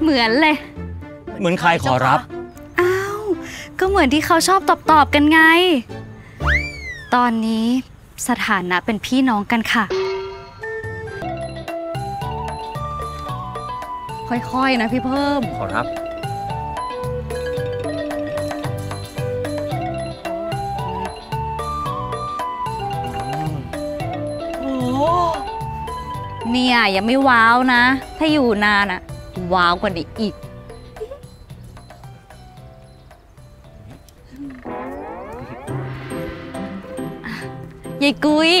เหมือนเลย เหมือนใครขอรับ อ้าว ก็เหมือนที่เขาชอบตอบตอบๆกันไง ตอนนี้สถานะเป็นพี่น้องกันค่ะ ค่อยๆนะพี่เพิ่ม ขอรับโอ้เนี่ยยังไม่ว้าวนะ ถ้าอยู่นานอะ ว้าวกว่านี้อีก ยายกุย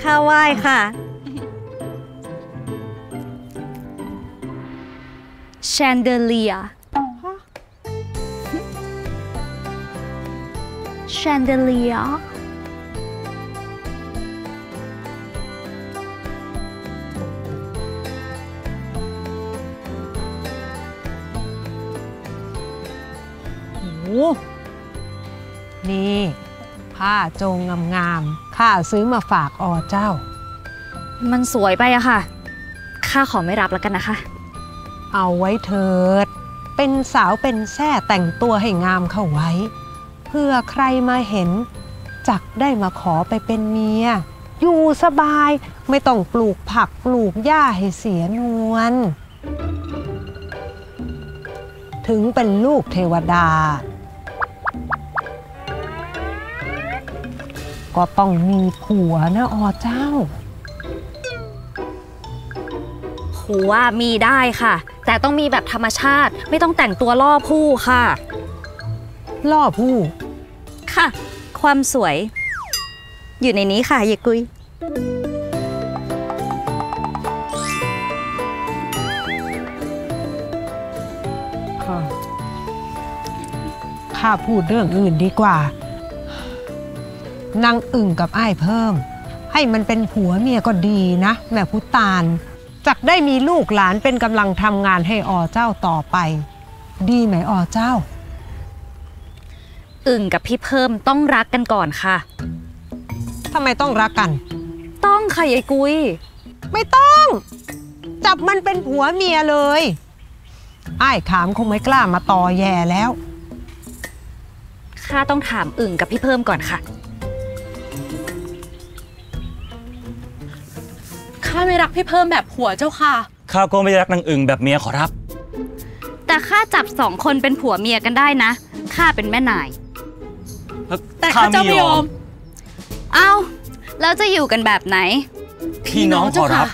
ข้าวไหว้ค่ะ chandelier chandelier โอ้นี่ ผ้าโจงงามๆข้าซื้อมาฝากอเจ้า มันสวยไปอะค่ะ ข้าขอไม่รับแล้วกันนะคะ เอาไว้เถิด เป็นสาวเป็นแท่แต่งตัวให้งามเข้าไว้ เพื่อใครมาเห็น จักได้มาขอไปเป็นเมีย อยู่สบายไม่ต้องปลูกผักปลูกหญ้าให้เสียนวลถึงเป็นลูกเทวดา ก็ต้องมีผัวนะอเจ้า ผัวมีได้ค่ะ แต่ต้องมีแบบธรรมชาติ ไม่ต้องแต่งตัวล่อผู้ค่ะ ล่อผู้ ค่ะ ความสวย อยู่ในนี้ค่ะยายกุยค่ะข้าพูดเรื่องอื่นดีกว่า นางอึ่งกับไอ้ายเพิ่ม ให้มันเป็นผัวเมียก็ดีนะ แม่พุตานจักได้มีลูกหลานเป็นกำลังทำงานให้อเจ้าต่อไป ดีไหมอเจ้า อึ่งกับพี่เพิ่มต้องรักกันก่อนค่ะทำไมต้องรักกัน ต้องค่ะยายกุย ไม่ต้อง จับมันเป็นผัวเมียเลยไอ้ายขามคงไม่กล้ามาต่อแย่แล้วข้าต้องถามอึ่งกับพี่เพิ่มก่อนค่ะ ข้าไม่รักพี่เพิ่มแบบผัวเจ้าค่ะ ข้าก็ไม่ได้รักนางอึ่งแบบเมียขอรับ แต่ข้าจับสองคนเป็นผัวเมียกันได้นะ ข้าเป็นแม่นาย แต่ข้าเจ้าไม่ยอม เอ้าแล้วจะอยู่กันแบบไหน พี่น้องขอรับ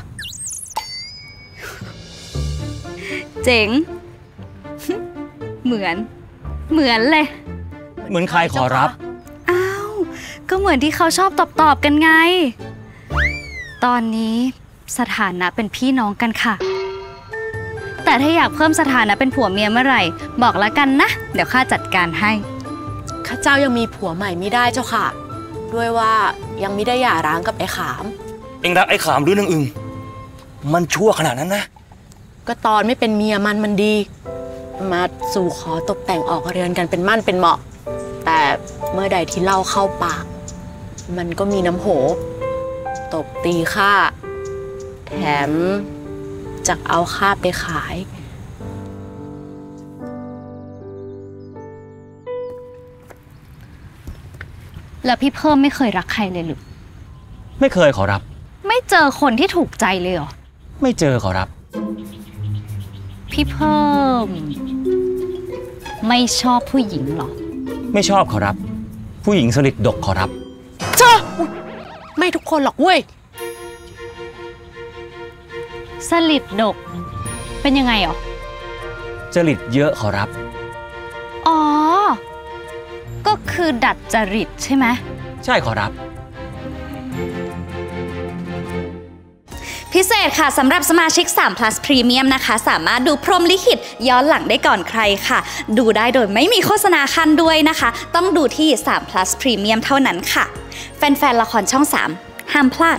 เจ๋ง เหมือน เหมือนเลย เหมือนใครขอรับ อ้าว ก็เหมือนที่เขาชอบตอบตอบๆกันไง ตอนนี้ สถานะเป็นพี่น้องกันค่ะ แต่ถ้าอยากเพิ่มสถานะเป็นผัวเมียเมื่อไหร่ บอกแล้วกันนะ เดี๋ยวข้าจัดการให้ ข้าเจ้ายังมีผัวใหม่ไม่ได้เจ้าค่ะ ด้วยว่ายังไม่ได้หย่าร้างกับไอ้ขาม เองรักไอ้ขามหรือนางอึ่งมันชั่วขนาดนั้นนะ ก็ตอนไม่เป็นเมียมันมันดี มาสู่ขอตกแต่งออกเรือนกันเป็นมั่นเป็นเหมาะ แต่เมื่อใดที่เล่าเข้าปาก มันก็มีน้ำโห ตบตีข้า แถมจักเอาข้าไปขาย แล้วพี่เพิ่มไม่เคยรักใครเลยหรือไม่เคยขอรับ ไม่เจอคนที่ถูกใจเลยเหรอ ไม่เจอขอรับ พี่เพิ่ม ไม่ชอบผู้หญิงเหรอ ไม่ชอบขอรับ ผู้หญิงสลิดดกขอรับ เจ้าไม่ทุกคนหรอกเว้ย สลิดดก เป็นยังไงเหรอจริตเยอะขอรับ อ๋อ ก็คือดัดจริตใช่ไหม ใช่ขอรับ พิเศษค่ะสำหรับสมาชิก3 plus premium นะคะ สามารถดูพรหมลิขิตย้อนหลังได้ก่อนใครค่ะ ดูได้โดยไม่มีโฆษณาคันด้วยนะคะ ต้องดูที่3 plus premium เท่านั้นค่ะ แฟนๆ ละครช่อง 3 ห้ามพลาด